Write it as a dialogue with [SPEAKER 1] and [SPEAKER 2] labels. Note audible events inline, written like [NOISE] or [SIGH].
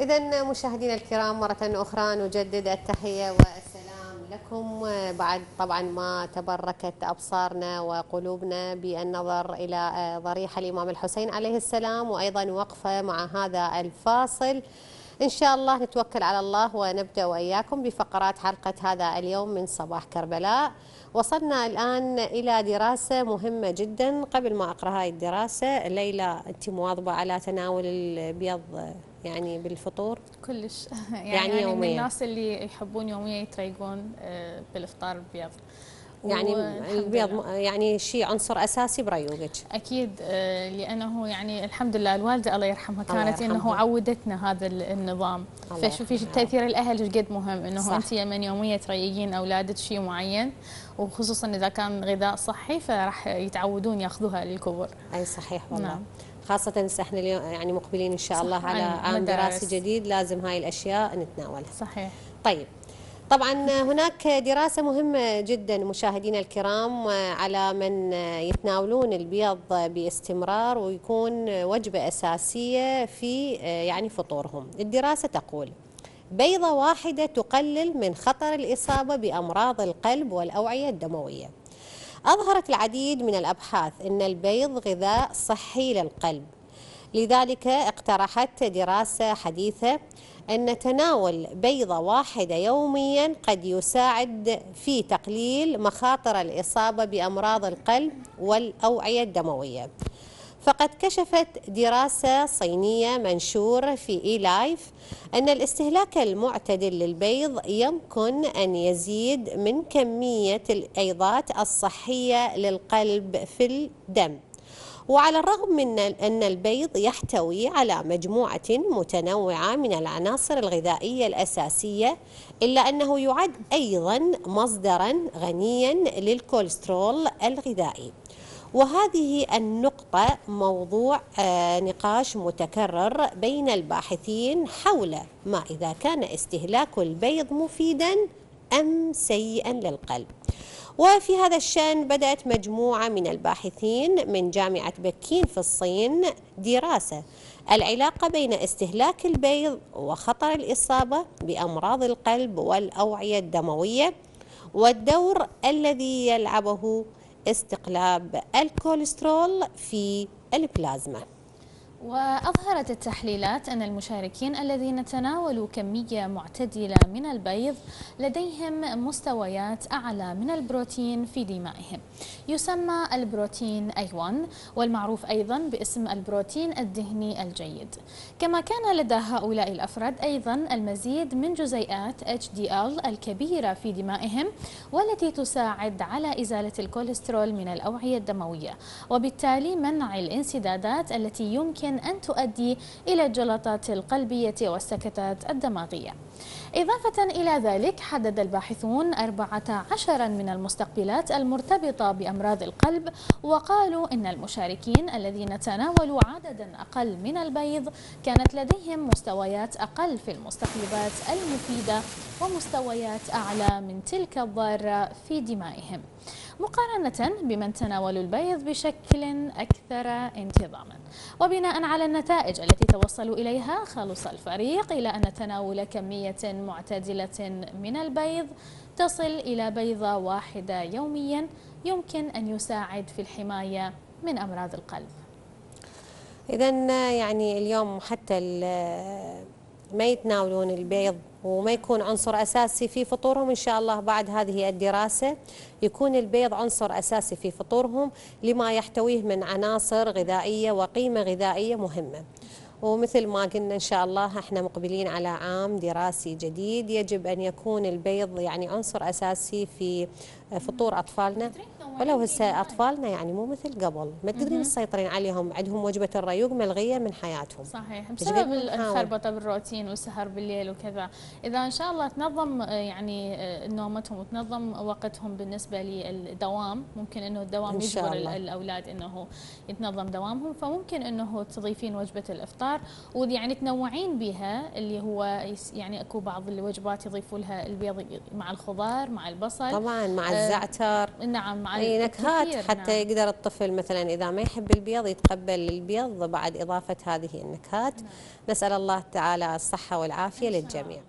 [SPEAKER 1] إذا مشاهدينا الكرام مرة أخرى نجدد التحية والسلام لكم. بعد طبعا ما تبركت أبصارنا وقلوبنا بالنظر إلى ضريح الإمام الحسين عليه السلام وأيضا وقفة مع هذا الفاصل. إن شاء الله نتوكل على الله ونبدأ وإياكم بفقرات حلقة هذا اليوم من صباح كربلاء. وصلنا الآن إلى دراسة مهمة جدا. قبل ما أقرأ هاي الدراسة ليلى أنت مواظبة على تناول البيض يعني بالفطور؟
[SPEAKER 2] كلش. [LAUGHS] يعني,
[SPEAKER 1] يعني
[SPEAKER 2] يعني
[SPEAKER 1] يوميا.
[SPEAKER 2] من الناس اللي يحبون يوميا يتريقون آه، بالافطار البيض.
[SPEAKER 1] يعني البيض يعني شيء عنصر أساسي بريوقك
[SPEAKER 2] أكيد آه، لأنه يعني الحمد لله الوالدة الله يرحمها
[SPEAKER 1] الله
[SPEAKER 2] كانت إنه
[SPEAKER 1] يرحمها.
[SPEAKER 2] عودتنا هذا ال- النظام
[SPEAKER 1] الله
[SPEAKER 2] فشوفي. تأثير الأهل إيش قد مهم
[SPEAKER 1] إنه.
[SPEAKER 2] انت من يوميا تريقين أولادك شيء معين وخصوصا إذا كان غذاء صحي فراح يتعودون يأخذوها للكبر
[SPEAKER 1] أي صحيح والله
[SPEAKER 2] نعم.
[SPEAKER 1] خاصة إحنا اليوم يعني مقبلين إن شاء الله على عام. دراسي جديد لازم هاي الأشياء نتناولها.
[SPEAKER 2] صحيح
[SPEAKER 1] طيب طبعا هناك دراسة مهمة جدا مشاهدينا الكرام على من يتناولون البيض باستمرار ويكون وجبة أساسية في يعني فطورهم. الدراسة تقول بيضة واحدة تقلل من خطر الإصابة بأمراض القلب والأوعية الدموية. أظهرت العديد من الأبحاث أن البيض غذاء صحي للقلب. لذلك اقترحت دراسة حديثة أن تناول بيضة واحدة يوميا قد يساعد في تقليل مخاطر الإصابة بأمراض القلب والأوعية الدموية. فقد كشفت دراسة صينية منشور في إي لايف أن الاستهلاك المعتدل للبيض يمكن أن يزيد من كمية الأيضات الصحية للقلب في الدم. وعلى الرغم من أن البيض يحتوي على مجموعة متنوعة من العناصر الغذائية الأساسية إلا أنه يعد أيضا مصدرا غنيا للكوليسترول الغذائي. وهذه النقطة موضوع آه، نقاش متكرر بين الباحثين حول ما إذا كان استهلاك البيض مفيدا أم سيئا للقلب. وفي هذا الشأن بدأت مجموعة من الباحثين من جامعة بكين في الصين دراسة. العلاقة بين استهلاك البيض وخطر الإصابة بأمراض القلب والأوعية الدموية والدور الذي يلعبه استقلاب الكوليسترول في البلازما.
[SPEAKER 2] وأظهرت التحليلات أن المشاركين الذين تناولوا كمية معتدلة من البيض لديهم مستويات أعلى من البروتين في دمائهم. يسمى البروتين A1 والمعروف أيضا باسم البروتين الدهني الجيد. كما كان لدى هؤلاء الأفراد أيضا المزيد من جزيئات HDL الكبيرة في دمائهم والتي تساعد على إزالة الكوليسترول من الأوعية الدموية. وبالتالي منع الانسدادات التي يمكن أن تؤدي إلى الجلطات القلبية والسكتات الدماغية. إضافة إلى ذلك حدد الباحثون 14 من المستقبلات المرتبطة بأمراض القلب وقالوا إن المشاركين الذين تناولوا عددا أقل من البيض كانت لديهم مستويات أقل في المستقلبات المفيدة ومستويات أعلى من تلك الضارة في دمائهم. مقارنة بمن تناولوا البيض بشكل أكثر انتظاما. وبناء على النتائج التي توصلوا إليها خلص الفريق إلى أن تناول كمية معتدلة من البيض. تصل إلى بيضة واحدة يوميا يمكن أن يساعد في الحماية من أمراض القلب.
[SPEAKER 1] إذا يعني اليوم حتى ما يتناولون البيض وما يكون عنصر أساسي في فطورهم. إن شاء الله بعد هذه الدراسة يكون البيض عنصر أساسي في فطورهم لما يحتويه من عناصر غذائية وقيمة غذائية مهمة. ومثل ما قلنا إن شاء الله إحنا مقبلين على عام دراسي جديد. يجب أن يكون البيض يعني عنصر أساسي في فطور أطفالنا. ولو هسه أطفالنا يعني مو مثل قبل. ما تقدرين تسيطرين عليهم. عندهم وجبة الريوق ملغية من حياتهم.
[SPEAKER 2] صحيح. بسبب؟ الخربطة بالروتين والسهر بالليل وكذا. إذا إن شاء الله تنظم آه، يعني آه، نومتهم وتنظم وقتهم بالنسبة للدوام. ممكن إنه الدوام
[SPEAKER 1] إن
[SPEAKER 2] يجبر ال-
[SPEAKER 1] الله.
[SPEAKER 2] الأولاد إنه يتنظم دوامهم. فممكن إنه تضيفين وجبة الإفطار ويعني تنوعين بها اللي هو يعني أكو بعض الوجبات يضيفوا لها البيض مع الخضار مع البصل.
[SPEAKER 1] طبعا مع
[SPEAKER 2] آه،
[SPEAKER 1] الزعتر.
[SPEAKER 2] نعم
[SPEAKER 1] اي نكهات
[SPEAKER 2] الكثير،
[SPEAKER 1] حتى
[SPEAKER 2] نعم.
[SPEAKER 1] يقدر الطفل مثلا إذا ما يحب البيض يتقبل البيض بعد إضافة هذه النكهات. نسأل الله تعالى الصحة والعافية للجميع.